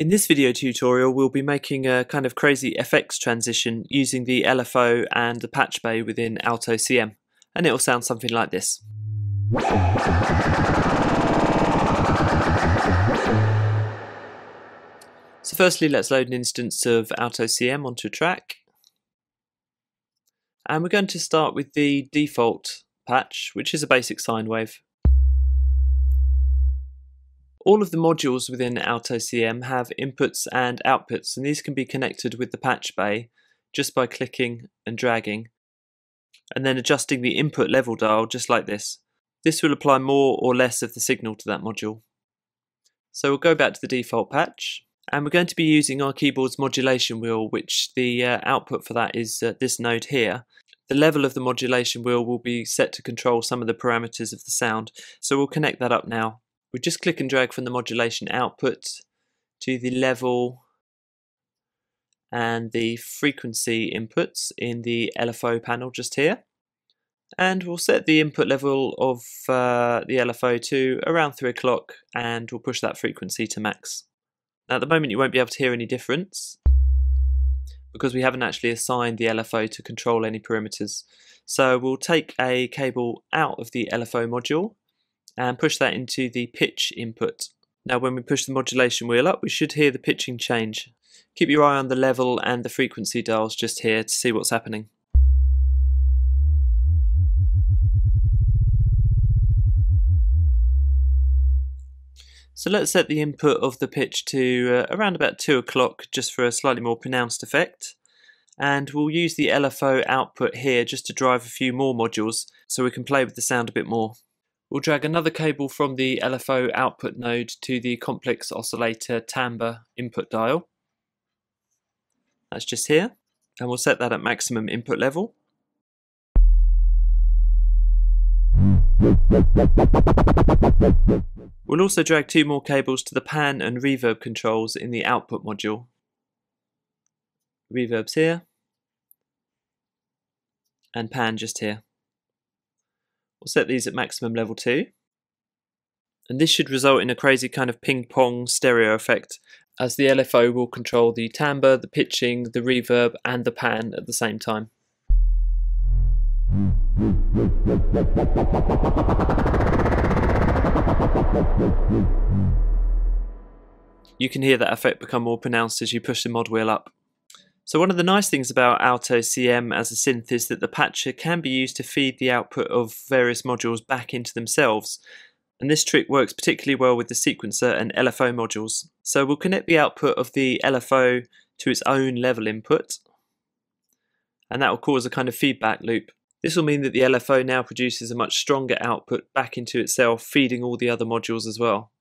In this video tutorial we'll be making a kind of crazy FX transition using the LFO and the patch bay within Aalto CM and it will sound something like this. So firstly let's load an instance of Aalto CM onto a track and we're going to start with the default patch which is a basic sine wave. All of the modules within Aalto CM have inputs and outputs and these can be connected with the patch bay just by clicking and dragging and then adjusting the input level dial just like this. This will apply more or less of the signal to that module. So we'll go back to the default patch and we're going to be using our keyboard's modulation wheel which the uh, output for that is uh, this node here. The level of the modulation wheel will be set to control some of the parameters of the sound so we'll connect that up now we just click and drag from the modulation output to the level and the frequency inputs in the LFO panel just here and we'll set the input level of uh, the LFO to around 3 o'clock and we'll push that frequency to max. Now at the moment you won't be able to hear any difference because we haven't actually assigned the LFO to control any perimeters. So we'll take a cable out of the LFO module and push that into the pitch input. Now when we push the modulation wheel up we should hear the pitching change. Keep your eye on the level and the frequency dials just here to see what's happening. So let's set the input of the pitch to uh, around about 2 o'clock just for a slightly more pronounced effect. And we'll use the LFO output here just to drive a few more modules so we can play with the sound a bit more. We'll drag another cable from the LFO output node to the complex oscillator timbre input dial. That's just here. And we'll set that at maximum input level. We'll also drag two more cables to the pan and reverb controls in the output module. Reverb's here, and pan just here. We'll set these at maximum level 2. And this should result in a crazy kind of ping pong stereo effect as the LFO will control the timbre, the pitching, the reverb and the pan at the same time. You can hear that effect become more pronounced as you push the mod wheel up. So one of the nice things about Aalto CM as a synth is that the patcher can be used to feed the output of various modules back into themselves. And this trick works particularly well with the sequencer and LFO modules. So we'll connect the output of the LFO to its own level input. And that will cause a kind of feedback loop. This will mean that the LFO now produces a much stronger output back into itself, feeding all the other modules as well.